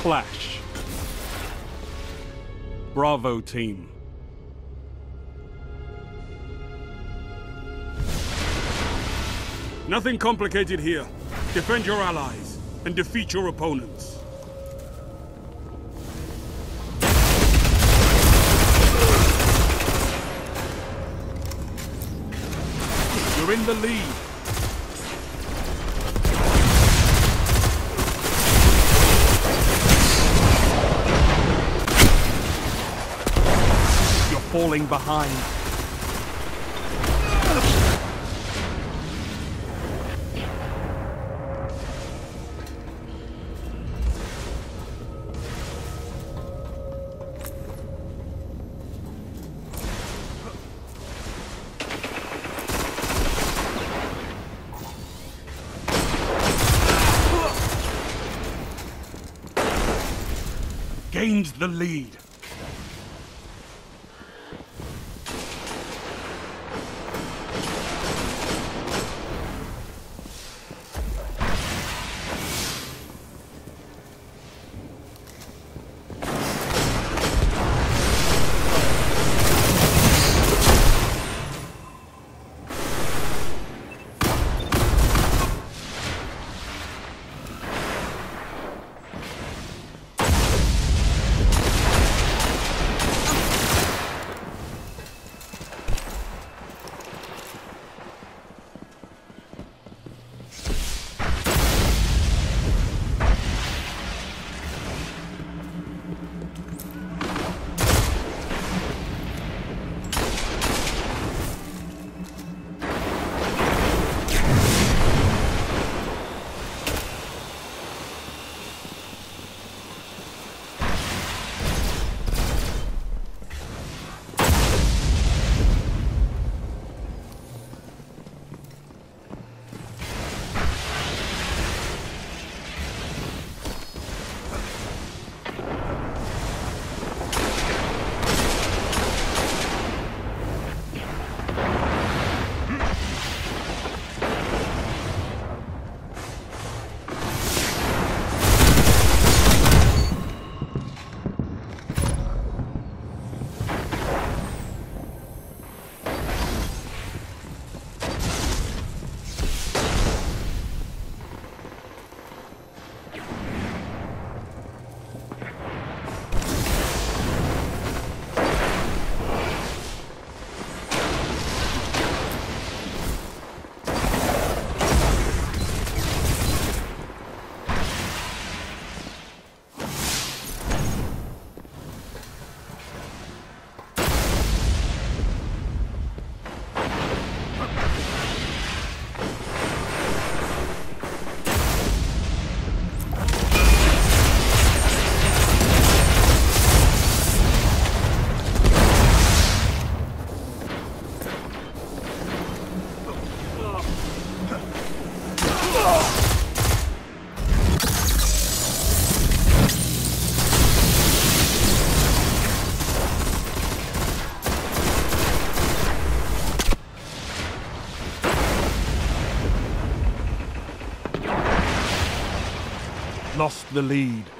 clash. Bravo team. Nothing complicated here. Defend your allies and defeat your opponents. You're in the lead. Falling behind. Gained the lead. Lost the lead.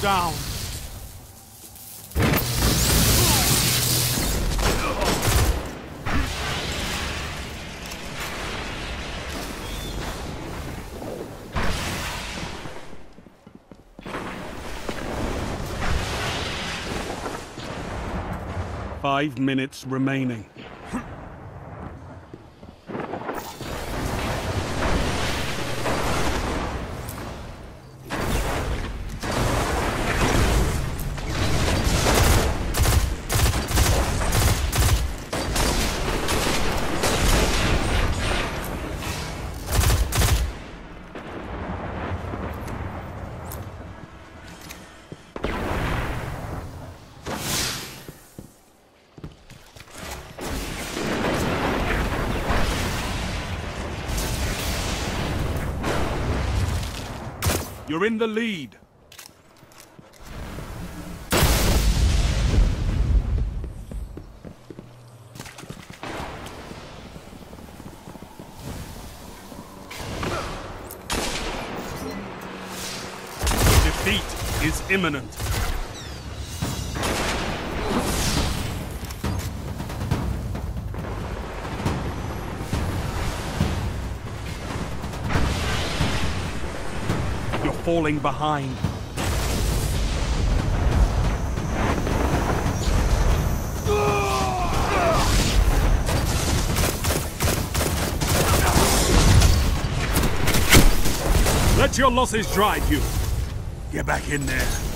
Down. Five minutes remaining. You're in the lead. Defeat is imminent. Falling behind. Let your losses drive you. Get back in there.